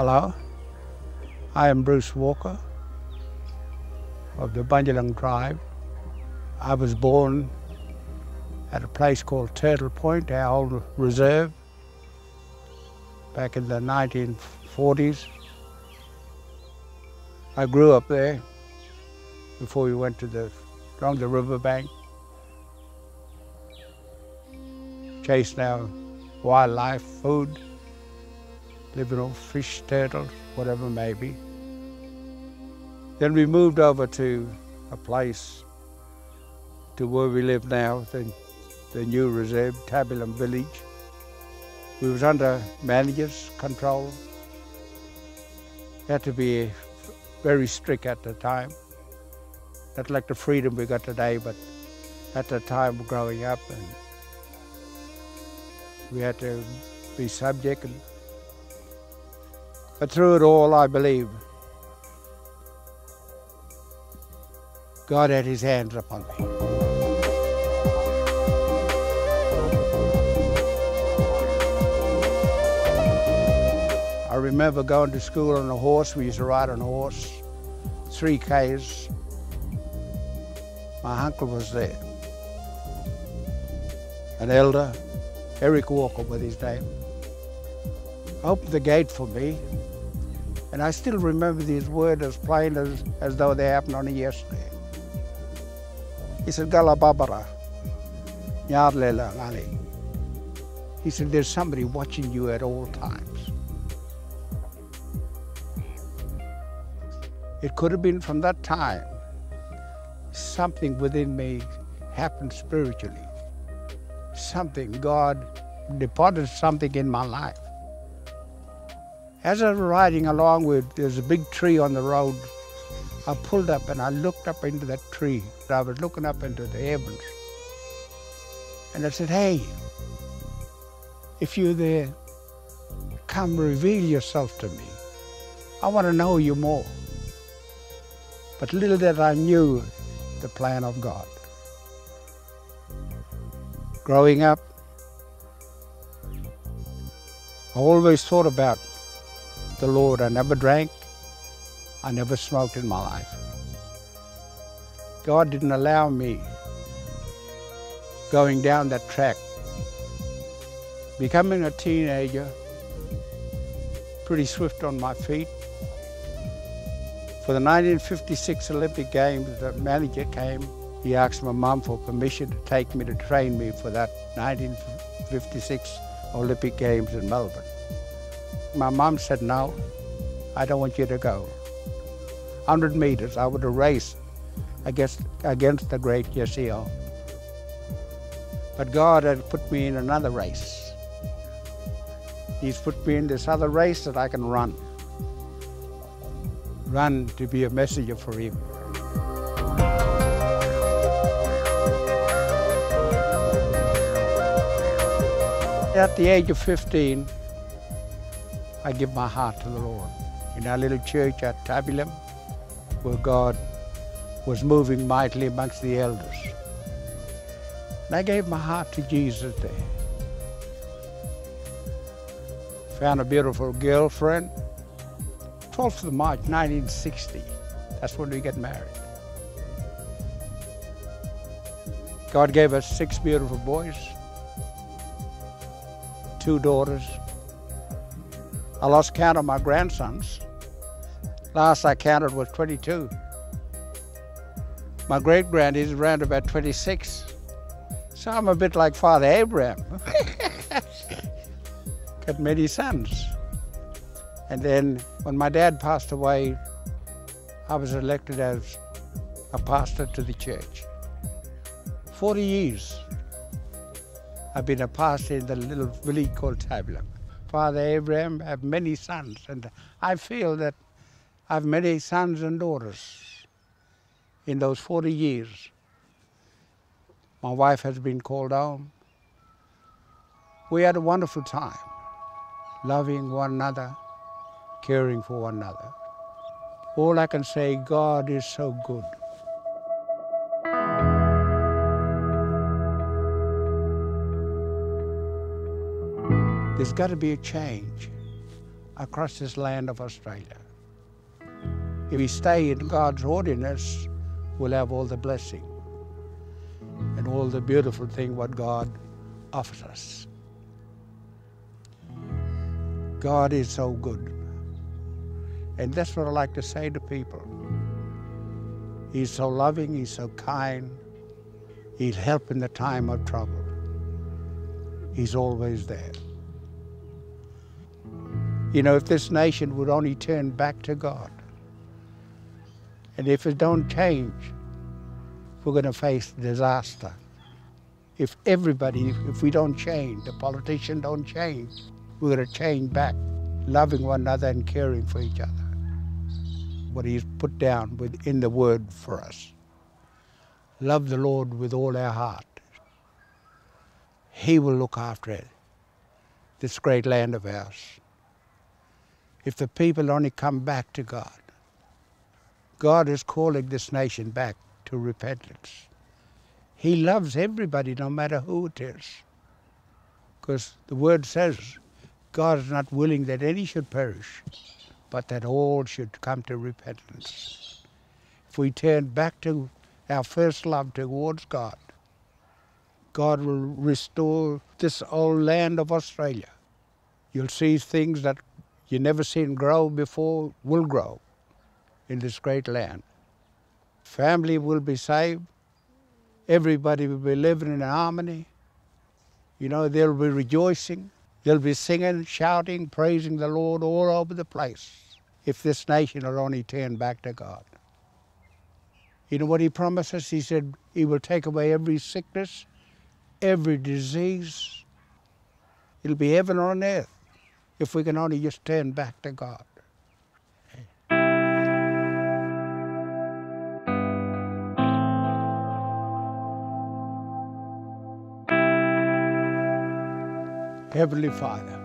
Hello, I am Bruce Walker of the Bundjalung tribe. I was born at a place called Turtle Point, our old reserve, back in the 1940s. I grew up there before we went to the along the riverbank, chasing our wildlife, food, living on fish, turtles, whatever it may be. Then we moved over to a place to where we live now, the, the new reserve, Tabulam Village. We was under manager's control. Had to be very strict at the time. Not like the freedom we got today, but at the time growing up, and we had to be subject but through it all, I believe God had his hands upon me. I remember going to school on a horse. We used to ride on a horse, three Ks. My uncle was there. An elder, Eric Walker with his name, opened the gate for me and I still remember these words as plain as, as though they happened only yesterday. He said, Galababara, Nyarlela Gali. He said, there's somebody watching you at all times. It could have been from that time, something within me happened spiritually. Something, God deposited something in my life. As I was riding along with, there's a big tree on the road. I pulled up and I looked up into that tree. I was looking up into the heavens. And I said, hey, if you're there, come reveal yourself to me. I want to know you more. But little did I knew the plan of God. Growing up, I always thought about the Lord. I never drank. I never smoked in my life. God didn't allow me going down that track. Becoming a teenager, pretty swift on my feet. For the 1956 Olympic Games, the manager came. He asked my mum for permission to take me to train me for that 1956 Olympic Games in Melbourne. My mom said, no, I don't want you to go. 100 meters, I would raced against, against the great Jesse Owens. But God had put me in another race. He's put me in this other race that I can run. Run to be a messenger for Him. At the age of 15, I give my heart to the Lord. In our little church at Tabulam, where God was moving mightily amongst the elders. And I gave my heart to Jesus there. Found a beautiful girlfriend. 12th of March 1960. That's when we get married. God gave us six beautiful boys, two daughters, I lost count of my grandsons. Last I counted was 22. My great grand is around about 26. So I'm a bit like Father Abraham. Got many sons. And then when my dad passed away, I was elected as a pastor to the church. 40 years I've been a pastor in the little village called Tabulam. Father Abraham have many sons, and I feel that I have many sons and daughters in those 40 years. My wife has been called home. We had a wonderful time, loving one another, caring for one another. All I can say, God is so good. There's got to be a change. across this land of Australia. If we stay in God's ordinance, we'll have all the blessing and all the beautiful thing what God offers us. God is so good. And that's what I like to say to people. He's so loving, he's so kind, he'll help in the time of trouble. He's always there. You know, if this nation would only turn back to God, and if it don't change, we're going to face disaster. If everybody, if we don't change, the politicians don't change, we're going to change back, loving one another and caring for each other. What He's put down within the Word for us. Love the Lord with all our heart. He will look after it, this great land of ours. If the people only come back to God, God is calling this nation back to repentance. He loves everybody, no matter who it is. Because the word says God is not willing that any should perish, but that all should come to repentance. If we turn back to our first love towards God, God will restore this old land of Australia. You'll see things that you never seen grow before will grow in this great land. Family will be saved. Everybody will be living in harmony. You know, they'll be rejoicing. They'll be singing, shouting, praising the Lord all over the place if this nation will only turn back to God. You know what he promises? He said he will take away every sickness, every disease. It'll be heaven on earth if we can only just turn back to God. Heavenly Father,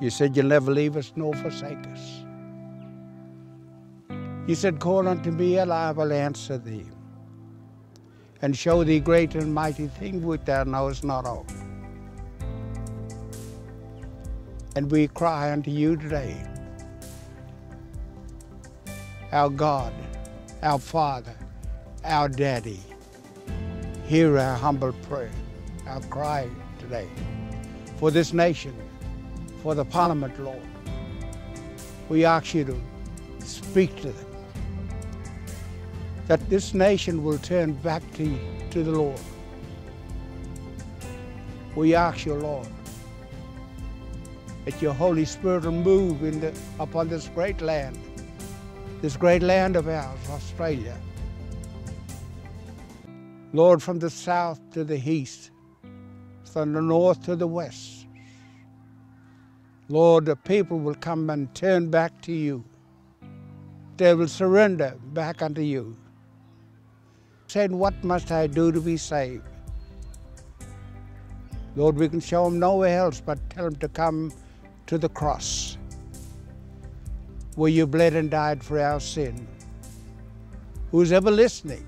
you said you'll never leave us nor forsake us. You said, Call unto me, and I will answer thee, and show thee great and mighty things which thou knowest not of. And we cry unto you today, our God, our Father, our Daddy, hear our humble prayer our cry today for this nation, for the Parliament, Lord. We ask you to speak to them, that this nation will turn back to, to the Lord. We ask you, Lord, that your Holy Spirit will move in the, upon this great land, this great land of ours, Australia. Lord, from the south to the east, from the north to the west. Lord, the people will come and turn back to you. They will surrender back unto you. Saying, What must I do to be saved? Lord, we can show them nowhere else but tell them to come to the cross where you bled and died for our sin. Who's ever listening,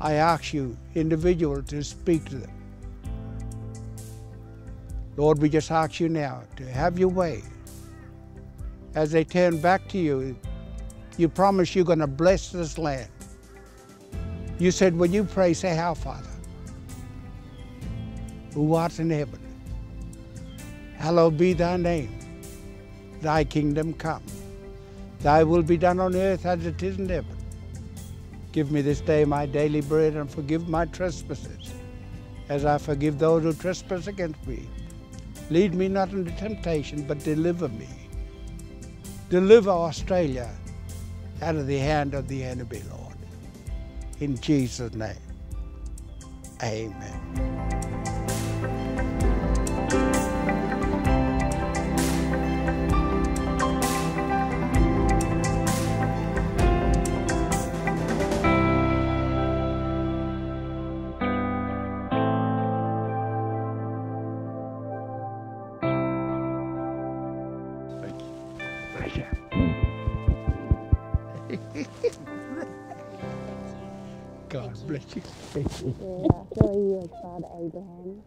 I ask you, individual, to speak to them. Lord, we just ask you now to have your way. As they turn back to you, you promise you're going to bless this land. You said when you pray, say, How, Father, who art in heaven, hallowed be thy name. Thy kingdom come. Thy will be done on earth as it is in heaven. Give me this day my daily bread and forgive my trespasses, as I forgive those who trespass against me. Lead me not into temptation, but deliver me. Deliver Australia out of the hand of the enemy, Lord. In Jesus' name, amen. God bless you. yeah, I feel you like Father Abraham.